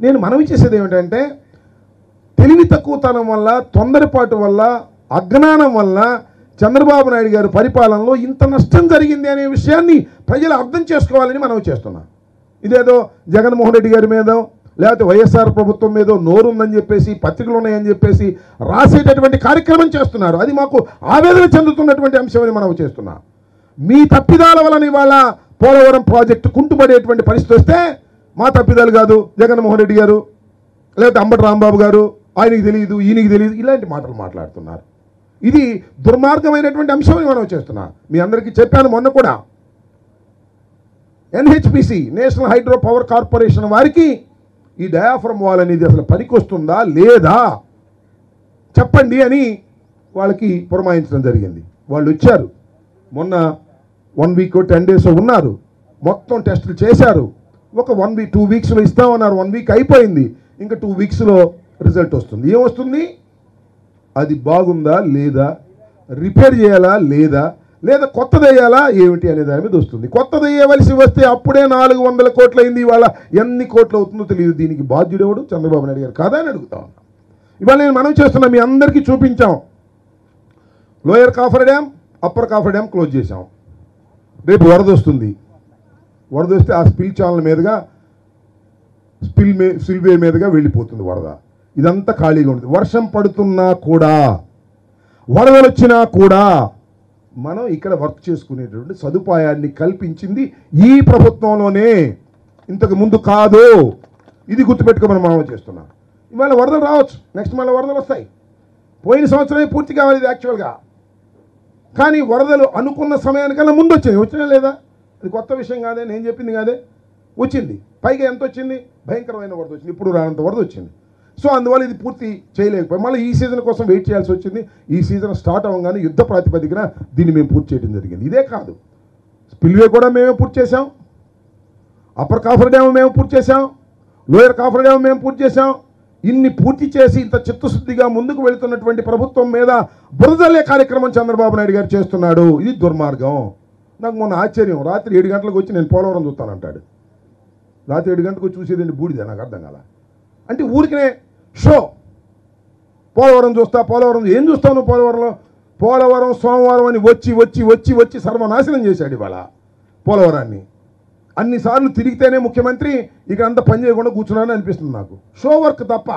నేను మనవి చేసేది ఏమిటంటే తెలివి తక్కువతనం వల్ల తొందరపాటు వల్ల అజ్ఞానం వల్ల చంద్రబాబు నాయుడు గారి పరిపాలనలో ఇంత నష్టం జరిగింది అనే విషయాన్ని ప్రజలు అర్థం చేసుకోవాలని మనం చేస్తున్నాం. ఇదేదో జగన్మోహన్ రెడ్డి గారి మీదో లేకపోతే వైఎస్ఆర్ ప్రభుత్వం మీదో నోరుందని చెప్పేసి పత్రికలు ఉన్నాయని చెప్పేసి రాసేటటువంటి కార్యక్రమం చేస్తున్నారు. అది మాకు ఆవేదన చెందుతున్నటువంటి అంశమని మనం చేస్తున్నాం. మీ తప్పిదాల వలన ఇవాళ పోలవరం ప్రాజెక్టు కుంటుపడేటువంటి పరిస్థితి వస్తే మా తప్పిదాలు కాదు. జగన్మోహన్ రెడ్డి గారు లేకపోతే అంబటి రాంబాబు గారు ఆయనకి తెలియదు ఈయనకి తెలియదు ఇలాంటి మాటలు మాట్లాడుతున్నారు. ఇది దుర్మార్గమైనటువంటి అంశమే మనం చేస్తున్నాం. మీ అందరికీ చెప్పాను మొన్న కూడా. NHPC national hydro power corporation వారికి ఈ డయాఫ్రమ్ వాల్ అనేది అసలు పనికొస్తుందా లేదా? చెప్పండి అని వాళ్ళకి పురమాయించడం జరిగింది. వాళ్ళు వచ్చారు. మొన్న వన్ వీక్ టెన్ డేస్ ఉన్నారు. మొత్తం టెస్టులు చేశారు. ఒక వన్ వీక్ టూ వీక్స్లో ఇస్తామన్నారు. వన్ వీక్ అయిపోయింది. ఇంకా టూ వీక్స్లో రిజల్ట్ వస్తుంది. ఏమొస్తుంది అది బాగుందా లేదా? రిపేర్ చేయాలా లేదా? లేదా కొత్తది వేయాలా? ఏమిటి అనే దాని మీద వస్తుంది. కొత్తది వేయవలసి వస్తే అప్పుడే నాలుగు వందల కోట్లు అయింది ఇవాళ ఎన్ని కోట్లు అవుతుందో తెలియదు. దీనికి బాధ్యుడెవడు చంద్రబాబు నాయుడు గారు. కాదా అని అడుగుతా ఉన్నాం. ఇవాళ నేను మనం చేస్తున్నా. మీ అందరికీ చూపించాం. Lower coffer dam upper coffer dam close చేశాం. రేపు వరద వస్తుంది. వరద వస్తే ఆ స్పిల్ ఛానల్ మీదుగా స్పిల్ మే స్పిల్వే మీదుగా వెళ్ళిపోతుంది వరద. ఇదంతా ఖాళీగా ఉంటుంది. వర్షం పడుతున్నా కూడా వరదలు వచ్చినా కూడా మనం ఇక్కడ వర్క్ చేసుకునేటువంటి సదుపాయాన్ని కల్పించింది ఈ ప్రభుత్వంలోనే. ఇంతకు ముందు కాదు. ఇది గుర్తుపెట్టుకోమని మనం చేస్తున్నాం. ఇవాళ వరదలు రావచ్చు. నెక్స్ట్ మళ్ళీ వరదలు వస్తాయి. పోయిన సంవత్సరమే పూర్తి కావాలి ఇది యాక్చువల్గా కానీ వరదలు అనుకున్న సమయానికల్లా ముందు వచ్చింది వచ్చినా లేదా? అది కొత్త విషయం కాదే నేను చెప్పింది కాదే. వచ్చింది. పైగా ఎంత వచ్చింది? భయంకరమైన వరద వచ్చింది. ఇప్పుడు రానంత వరద వచ్చింది. సో అందువల్ల ఇది పూర్తి చేయలేకపోయి. మళ్ళీ ఈ సీజన్ కోసం వెయిట్ చేయాల్సి వచ్చింది. ఈ సీజన్ స్టార్ట్ అవ్వగానే యుద్ధ ప్రాతిపదికన దీన్ని మేము పూర్తి చేయడం జరిగింది. ఇదే కాదు. స్పిల్వే కూడా మేమే పూర్తి చేసాం అప్పర్ కాఫర్ డ్యామ్ మేము పూర్తి చేసాం లోయర్ కాఫర్ డ్యామ్ మేము పూర్తి చేసాం ఇన్ని పూర్తి చేసి ఇంత చిత్తశుద్ధిగా ముందుకు వెళుతున్నటువంటి ప్రభుత్వం మీద బురదల్లే కార్యక్రమం చంద్రబాబు నాయుడు గారు చేస్తున్నాడు. ఇది దుర్మార్గం. నాకు మొన్న ఆశ్చర్యం. రాత్రి ఏడు గంటలకు వచ్చి నేను పోలవరం చూస్తానంటాడు. రాత్రి ఏడు గంటలకు చూసేదండి బూడిద. నాకు అర్థం కాల? అంటే ఊరికనే షో. పోలవరం చూస్తా పోలవరం ఏం చూస్తాను పోలవరంలో? పోలవరం సోమవారం అని వచ్చి వచ్చి వచ్చి వచ్చి సర్వనాశనం చేశాడు ఇవాళ పోలవరాన్ని. అన్నిసార్లు తిరిగితేనే ముఖ్యమంత్రి ఇక అంత పని చేయకుండా కూర్చున్నానని అనిపిస్తుంది నాకు. షో వర్క్ తప్ప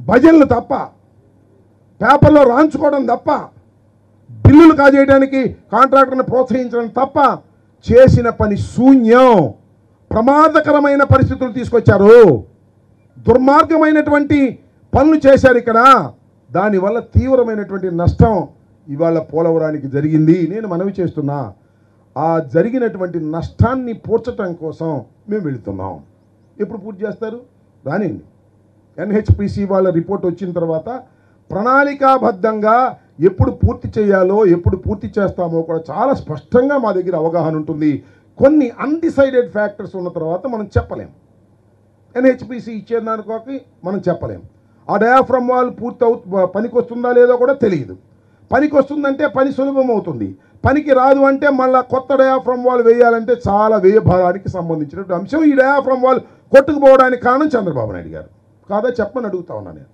భజనలు తప్ప పేపర్లో రాంచుకోవడం తప్ప బిల్లులు కాజేయడానికి కాంట్రాక్టర్ని ప్రోత్సహించడం తప్ప చేసిన పని శూన్యం. ప్రమాదకరమైన పరిస్థితులు తీసుకొచ్చారు. దుర్మార్గమైనటువంటి పనులు చేశారు ఇక్కడ. దానివల్ల తీవ్రమైనటువంటి నష్టం ఇవాళ పోలవరానికి జరిగింది. నేను మనవి చేస్తున్నా ఆ జరిగినటువంటి నష్టాన్ని పూడ్చటం కోసం మేము వెళుతున్నాం. ఎప్పుడు పూర్తి చేస్తారు? రానివ్వండి ఎన్హెచ్పిసి వాళ్ళ రిపోర్ట్ వచ్చిన తర్వాత ప్రణాళికాబద్ధంగా ఎప్పుడు పూర్తి చేయాలో ఎప్పుడు పూర్తి చేస్తామో కూడా చాలా స్పష్టంగా మా దగ్గర అవగాహన ఉంటుంది. కొన్ని అన్డిసైడెడ్ ఫ్యాక్టర్స్ ఉన్న తర్వాత మనం చెప్పలేం. ఎన్హెచ్పిసి ఇచ్చేదానికి మనం చెప్పలేం. ఆ డయాఫ్రమ్ వాల్ పూర్తి అవు పనికి వస్తుందా లేదో కూడా తెలియదు. పనికి వస్తుందంటే పని సులభం అవుతుంది పనికి రాదు అంటే మళ్ళీ కొత్త డయాఫ్రమ్ వాల్ వేయాలంటే చాలా వ్యయభారానికి సంబంధించినటువంటి అంశం. ఈ డయాఫ్రమ్ వాల్ కొట్టుకుపోవడానికి కారణం చంద్రబాబు నాయుడు గారు. కాదా? చెప్పని అడుగుతా ఉన్నా నేను.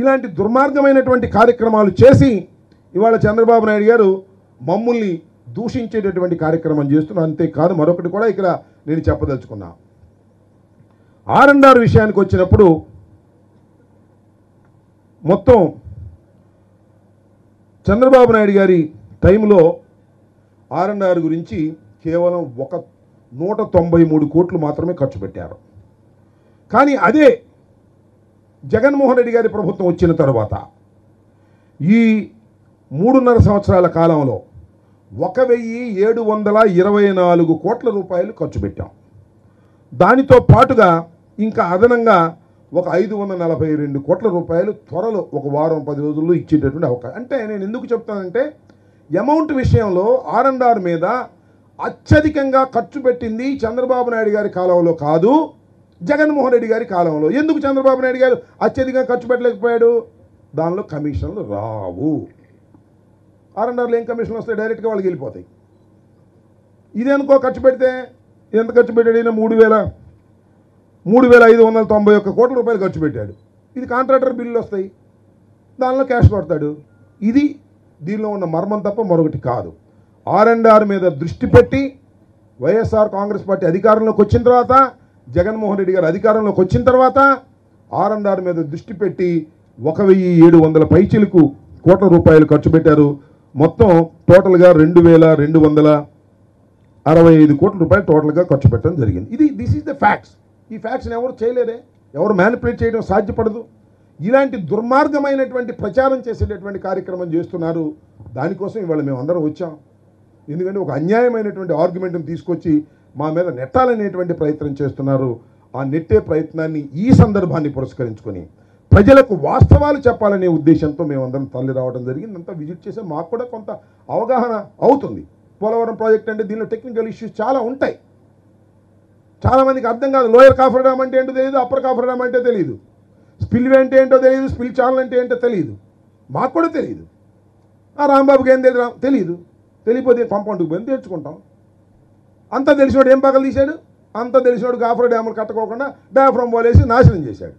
ఇలాంటి దుర్మార్గమైనటువంటి కార్యక్రమాలు చేసి ఇవాళ చంద్రబాబు నాయుడు గారు మమ్మల్ని దూషించేటటువంటి కార్యక్రమం చేస్తున్నా అంతేకాదు మరొకటి కూడా ఇక్కడ నేను చెప్పదలుచుకున్నా. ఆర్ఎన్ఆర్ విషయానికి వచ్చినప్పుడు మొత్తం చంద్రబాబు నాయుడు గారి టైంలో ఆర్ఎన్ఆర్ గురించి కేవలం ఒక నూట తొంభై మూడు కోట్లు మాత్రమే ఖర్చు పెట్టారు. కానీ అదే జగన్మోహన్ రెడ్డి గారి ప్రభుత్వం వచ్చిన తర్వాత ఈ మూడున్నర సంవత్సరాల కాలంలో ఒక వెయ్యి ఏడు వందల ఇరవై నాలుగు కోట్ల రూపాయలు ఖర్చు పెట్టాం. దానితో పాటుగా ఇంకా అదనంగా ఒక ఐదు వందల నలభై రెండు కోట్ల రూపాయలు త్వరలో ఒక వారం పది రోజుల్లో ఇచ్చేటటువంటి అవకాశం. అంటే నేను ఎందుకు చెప్తానంటే అమౌంట్ విషయంలో ఆర్ అండ్ ఆర్ మీద అత్యధికంగా ఖర్చు పెట్టింది చంద్రబాబు నాయుడు గారి కాలంలో కాదు జగన్మోహన్ రెడ్డి గారి కాలంలో. ఎందుకు చంద్రబాబు నాయుడు గారు అత్యధికంగా ఖర్చు పెట్టలేకపోయాడు? దానిలో కమిషన్లు రావు. ఆర్ఎన్ఆర్లో ఏం కమిషన్లు వస్తాయి డైరెక్ట్గా వాళ్ళకి వెళ్ళిపోతాయి. ఇదే అనుకో ఖర్చు పెడితే ఎంత ఖర్చు పెట్టాడు మూడు వేల మూడు వేల ఐదు వందల తొంభై ఒక్క కోట్ల రూపాయలు ఖర్చు పెట్టాడు. ఇది కాంట్రాక్టర్ బిల్లులు వస్తాయి. దానిలో క్యాష్ కొడతాడు ఇది దీనిలో ఉన్న మర్మం తప్ప మరొకటి కాదు. ఆర్ అండ్ ఆర్ మీద దృష్టి పెట్టి వైఎస్ఆర్ కాంగ్రెస్ పార్టీ అధికారంలోకి వచ్చిన తర్వాత జగన్మోహన్ రెడ్డి గారు అధికారంలోకి వచ్చిన తర్వాత ఆర్ఎన్ఆర్ మీద దృష్టి పెట్టి ఒక వెయ్యి ఏడు వందల పైచిలకు కోట్ల రూపాయలు ఖర్చు పెట్టారు. మొత్తం టోటల్గా రెండు వేల రెండు వందల అరవై ఐదు కోట్ల రూపాయలు టోటల్గా ఖర్చు పెట్టడం జరిగింది. ఇది దిస్ ఈజ్ ద ఫ్యాక్ట్స్ ఈ ఫ్యాక్ట్స్ని ఎవరు చేయలేరే? ఎవరు మ్యానిపులేట్ చేయడం సాధ్యపడదు. ఇలాంటి దుర్మార్గమైనటువంటి ప్రచారం చేసేటటువంటి కార్యక్రమం చేస్తున్నారు. దానికోసం ఇవాళ మేము అందరం వచ్చాం. ఎందుకంటే ఒక అన్యాయమైనటువంటి ఆర్గ్యుమెంట్ని తీసుకొచ్చి మా మీద నెట్టాలనేటువంటి ప్రయత్నం చేస్తున్నారు. ఆ నెట్టే ప్రయత్నాన్ని ఈ సందర్భాన్ని పురస్కరించుకొని ప్రజలకు వాస్తవాలు చెప్పాలనే ఉద్దేశంతో మేమందరం తల్లి రావడం జరిగింది. అంతా విజిట్ చేస్తే మాకు కూడా కొంత అవగాహన అవుతుంది. పోలవరం ప్రాజెక్ట్ అంటే దీనిలో టెక్నికల్ ఇష్యూస్ చాలా ఉంటాయి. చాలామందికి అర్థం కాదు. లోయర్ కాఫర్ డ్యామ్ అంటే ఏంటో తెలియదు అప్పర్ కాఫర్ డ్యామ్ అంటే తెలియదు స్పిల్వే అంటే ఏంటో తెలియదు స్పిల్ ఛానల్ అంటే ఏంటో తెలియదు మాకు కూడా తెలియదు ఆ రాంబాబుకి ఏం తెలియదు తెలియదు తెలియపోతే కాంపౌండ్కి పోయి తెచ్చుకుంటాం? అంతా తెలిసినోడు ఏం పగలు తీశాడు? అంతా తెలిసినోడు కాఫర్ డ్యాములు కట్టుకోకుండా డాఫ్రమ్ పోలేసి నాశనం చేశాడు.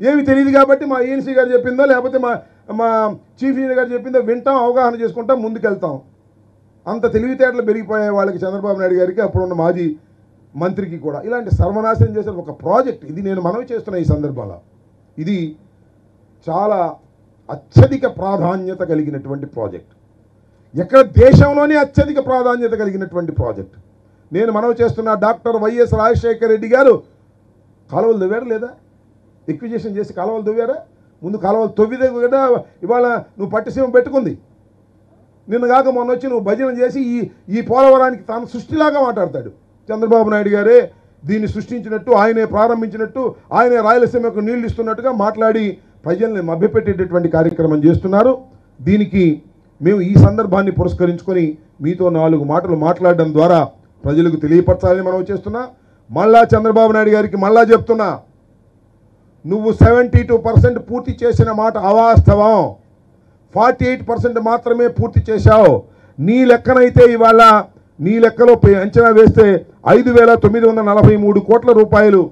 ఏమి తెలియదు కాబట్టి మా ఏఎన్సీ గారు చెప్పిందో లేకపోతే మా మా చీఫ్ ఇంజనీర్ గారు చెప్పిందో వింటాం అవగాహన చేసుకుంటాం ముందుకెళ్తాం. అంత తెలివితేటలు పెరిగిపోయే వాళ్ళకి చంద్రబాబు నాయుడు గారికి అప్పుడున్న మాజీ మంత్రికి కూడా. ఇలాంటి సర్వనాశనం చేసిన ఒక ప్రాజెక్ట్ ఇది నేను మనవి చేస్తున్న ఈ సందర్భంలో. ఇది చాలా అత్యధిక ప్రాధాన్యత కలిగినటువంటి ప్రాజెక్ట్. ఎక్కడ దేశంలోనే అత్యధిక ప్రాధాన్యత కలిగినటువంటి ప్రాజెక్ట్. నేను మనవి చేస్తున్న డాక్టర్ వైఎస్ రాజశేఖర రెడ్డి గారు కాలువలు దువ్వారా లేదా? ఎక్విజేషన్ చేసి కాలువలు దువ్వారా? ముందు కాలువలు తొవ్విదే కదా ఇవాళ నువ్వు పట్టిసీమ పెట్టుకుంది. నిన్న కాక మొన్న వచ్చి నువ్వు భజన చేసి ఈ ఈ పోలవరానికి తాను సృష్టిలాగా మాట్లాడతాడు. చంద్రబాబు నాయుడు గారే దీన్ని సృష్టించినట్టు ఆయనే ప్రారంభించినట్టు ఆయనే రాయలసీమకు నీళ్ళు ఇస్తున్నట్టుగా మాట్లాడి ప్రజల్ని మభ్యపెట్టేటటువంటి కార్యక్రమం చేస్తున్నారు. దీనికి మేము ఈ సందర్భాన్ని పురస్కరించుకొని మీతో నాలుగు మాటలు మాట్లాడడం ద్వారా ప్రజలకు తెలియపరచాలని మనం చేస్తున్నా. మళ్ళా చంద్రబాబు నాయుడు గారికి మళ్ళా చెప్తున్నా. నువ్వు సెవెంటీ టూ పర్సెంట్ పూర్తి చేసిన మాట అవాస్తవం. ఫార్టీ ఎయిట్ పర్సెంట్ మాత్రమే పూర్తి చేశావు. నీ లెక్కనైతే ఇవాళ నీ లెక్కలో అంచనా వేస్తే ఐదు వేల తొమ్మిది వందల నలభై మూడు కోట్ల రూపాయలు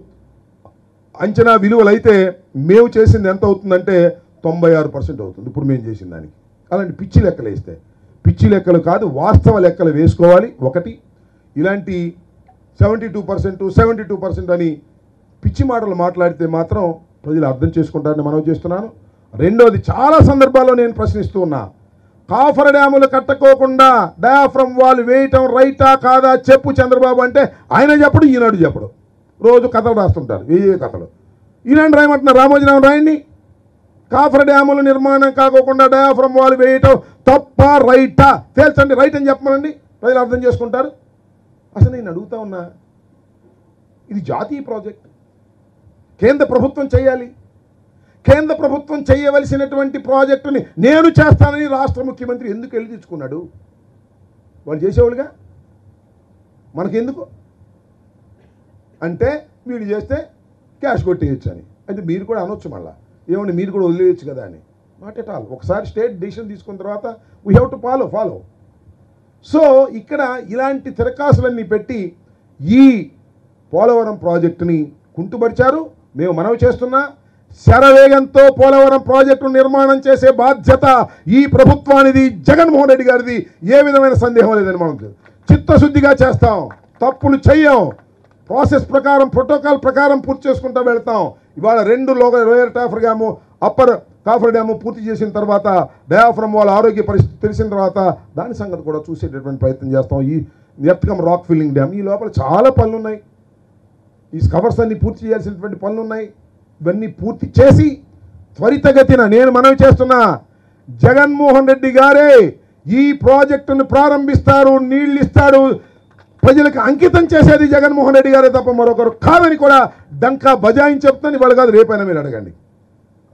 అంచనా విలువలైతే మేము చేసింది ఎంత అవుతుందంటే తొంభై ఆరు పర్సెంట్ అవుతుంది. ఇప్పుడు మేము చేసిన దానికి. అలాంటి పిచ్చి లెక్కలు వేస్తే పిచ్చి లెక్కలు కాదు వాస్తవ లెక్కలు వేసుకోవాలి. ఒకటి ఇలాంటి seventy two percent seventy two percent అని పిచ్చి మాటలు మాట్లాడితే మాత్రం ప్రజలు అర్థం చేసుకుంటారని మనం చేస్తున్నాను. రెండోది చాలా సందర్భాల్లో నేను ప్రశ్నిస్తూ ఉన్నా కాఫర్ డ్యాములు కట్టుకోకుండా డయాఫ్రమ్ వాళ్ళు వేయటం రైటా కాదా చెప్పు చంద్రబాబు అంటే ఆయన చెప్పడు ఈనాడు చెప్పడు. రోజు కథలు రాస్తుంటారు ఏ కథలు. ఈనాడు రాయమంటున్నారు రామోజీరావు రాయండి. కాఫర్ డ్యాముల నిర్మాణం కాకోకుండా డయాఫ్రమ్ వాళ్ళు వేయటం తప్ప రైటా? తేల్చండి రైట్ అని చెప్పమనండి. ప్రజలు అర్థం చేసుకుంటారు. అసలు నేను అడుగుతా ఉన్నా ఇది జాతీయ ప్రాజెక్ట్. కేంద్ర ప్రభుత్వం చేయాలి. కేంద్ర ప్రభుత్వం చేయవలసినటువంటి ప్రాజెక్టుని నేను చేస్తానని రాష్ట్ర ముఖ్యమంత్రి ఎందుకు వెళ్ళి తెచ్చుకున్నాడు వాళ్ళు చేసేవాళ్ళుగా? మనకెందుకు? అంటే వీడు చేస్తే క్యాష్ కొట్టేయచ్చు అని. అంటే మీరు కూడా అనొచ్చు మళ్ళీ. ఏమండి మీరు కూడా వదిలేయచ్చు కదా అని. నాట్ ఎట్ ఆల్ ఒకసారి స్టేట్ డిసిషన్ తీసుకున్న తర్వాత we have to follow follow so ఇక్కడ ఇలాంటి తిరకాసులన్నీ పెట్టి ఈ పోలవరం ప్రాజెక్టుని కుంటుపరిచారు. మేము మనవి చేస్తున్నా శరవేగంతో పోలవరం ప్రాజెక్టు నిర్మాణం చేసే బాధ్యత ఈ ప్రభుత్వానిది జగన్మోహన్ రెడ్డి గారిది. ఏ విధమైన సందేహం లేదని మనం చిత్తశుద్ధిగా చేస్తాం తప్పులు చెయ్యం ప్రాసెస్ ప్రకారం ప్రోటోకాల్ ప్రకారం పూర్తి చేసుకుంటూ వెళ్తాం. ఇవాళ రెండు లోక లోయర్ టాఫర్గాము అప్పర్ కాఫర్ డ్యాము పూర్తి చేసిన తర్వాత డయాఫ్రమ్ వాళ్ళ ఆరోగ్య పరిస్థితి తెలిసిన తర్వాత దాని సంగతి కూడా చూసేటటువంటి ప్రయత్నం చేస్తాం. ఈ ఎర్త్కమ్ రాక్ ఫిల్లింగ్ డ్యామ్. ఈ లోపల చాలా పనులు ఉన్నాయి ఈ కవర్స్ అన్ని పూర్తి చేయాల్సినటువంటి పనులు ఉన్నాయి ఇవన్నీ పూర్తి చేసి త్వరితగతిన నేను మనవి చేస్తున్నా జగన్మోహన్ రెడ్డి గారే ఈ ప్రాజెక్టును ప్రారంభిస్తారు నీళ్ళు ఇస్తాడు ప్రజలకు అంకితం చేసేది జగన్మోహన్ రెడ్డి గారే తప్ప మరొకరు కాదని కూడా డంకా బజాయించి చెప్తాను ఇవాళ కాదు రేపైనా మీరు అడగండి.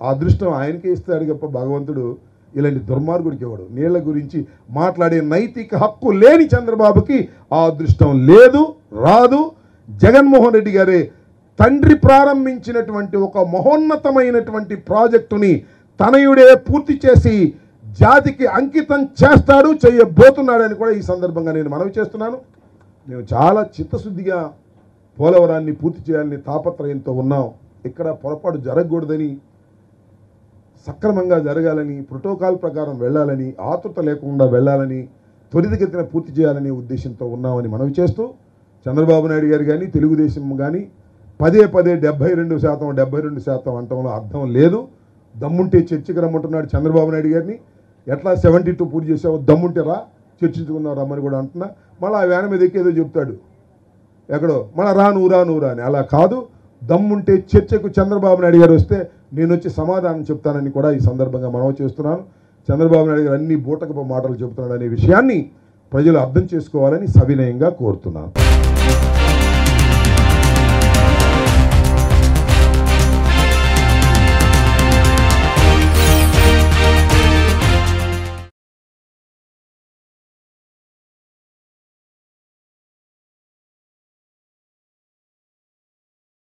ఆ అదృష్టం ఆయనకే ఇస్తాడు గొప్ప భగవంతుడు. ఇలాంటి దుర్మార్గుడికి ఇవ్వడు నీళ్ళ గురించి మాట్లాడే నైతిక హక్కు లేని చంద్రబాబుకి ఆ అదృష్టం లేదు రాదు. జగన్మోహన్ రెడ్డి గారే తండ్రి ప్రారంభించినటువంటి ఒక మహోన్నతమైనటువంటి ప్రాజెక్టుని తనయుడే పూర్తి చేసి జాతికి అంకితం చేస్తాడు చేయబోతున్నాడని కూడా ఈ సందర్భంగా నేను మనవి చేస్తున్నాను. మేము చాలా చిత్తశుద్ధిగా పోలవరాన్ని పూర్తి చేయాలని తాపత్రయంతో ఉన్నాం. ఇక్కడ పొరపాటు జరగకూడదని సక్రమంగా జరగాలని ప్రోటోకాల్ ప్రకారం వెళ్ళాలని ఆతృత లేకుండా వెళ్ళాలని త్వరితగతిన పూర్తి చేయాలనే ఉద్దేశంతో ఉన్నామని మనవి చేస్తూ చంద్రబాబు నాయుడు గారు కానీ తెలుగుదేశం కానీ పదే పదే డెబ్బై రెండు శాతం డెబ్బై రెండు శాతం అంటంలో అర్థం లేదు. దమ్ముంటే చర్చకి రమ్మంటున్నాడు చంద్రబాబు నాయుడు గారిని. ఎట్లా సెవెంటీ టూ పూర్తి చేసావు దమ్ముంటే రా చర్చించుకుందాం రమ్మని కూడా అంటున్నా. మళ్ళీ ఆ వ్యాన మీద ఎక్కి ఏదో చెప్తాడు. ఎక్కడో మళ్ళీ రా నువ్వు రా అని అలా కాదు. దమ్ముంటే చర్చకు చంద్రబాబు నాయుడు గారు వస్తే నేను వచ్చి సమాధానం చెప్తానని కూడా ఈ సందర్భంగా మనవి చేస్తున్నాను. చంద్రబాబు నాయుడు గారు అన్ని బూటకపు మాటలు చెబుతున్నాడు అనే విషయాన్ని ప్రజలు అర్థం చేసుకోవాలని సవినయంగా కోరుతున్నాను.